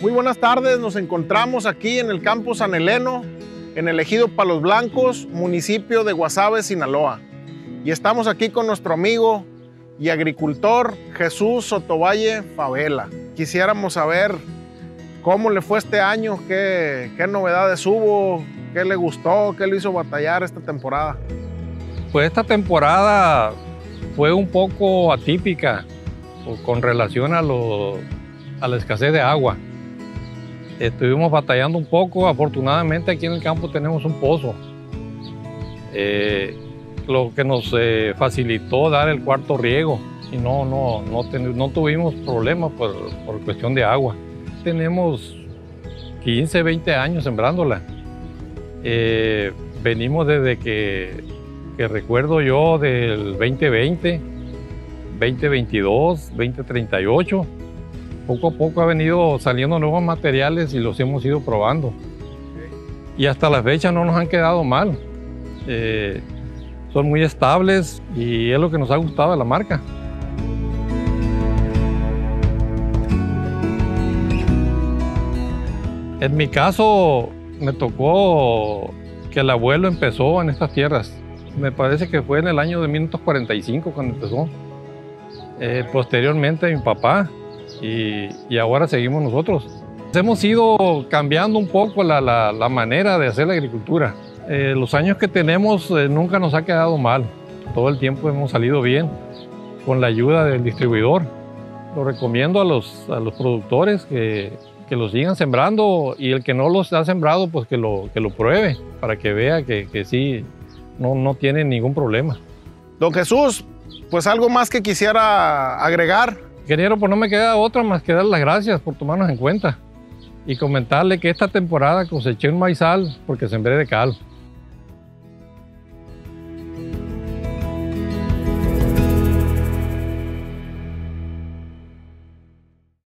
Muy buenas tardes, nos encontramos aquí en el campo San Heleno, en el ejido Palos Blancos, municipio de Guasave, Sinaloa. Y estamos aquí con nuestro amigo y agricultor Jesús Sotovalle Favela. Quisiéramos saber cómo le fue este año, qué, novedades hubo, qué le gustó, qué le hizo batallar esta temporada. Pues esta temporada fue un poco atípica con relación a la escasez de agua. Estuvimos batallando un poco, afortunadamente aquí en el campo tenemos un pozo, eh, lo que nos eh, facilitó dar el cuarto riego y no, no, no, tuvimos problemas por, por, cuestión de agua. Tenemos 15, 20 años sembrándola. Eh, venimos desde que, que recuerdo yo del 2020, 2022, 2038 poco a poco ha venido saliendo nuevos materiales y los hemos ido probando. Y hasta la fecha no nos han quedado mal. Eh, son muy estables y es lo que nos ha gustado de la marca. En mi caso me tocó que el abuelo empezó en estas tierras. Me parece que fue en el año de 1945 cuando empezó. Eh, posteriormente mi papá y, ahora seguimos nosotros. Hemos ido cambiando un poco la, manera de hacer la agricultura. Eh, los años que tenemos eh, nunca nos ha quedado mal. Todo el tiempo hemos salido bien con la ayuda del distribuidor. Lo recomiendo a los, productores que, que lo sigan sembrando y el que no los ha sembrado, pues que lo, que lo pruebe para que vea que, que sí, no, no tiene ningún problema. Don Jesús, pues algo más que quisiera agregar Ingeniero, pues no me queda otra más que dar las gracias por tomarnos en cuenta y comentarle que esta temporada coseché un maizal porque sembré de cal.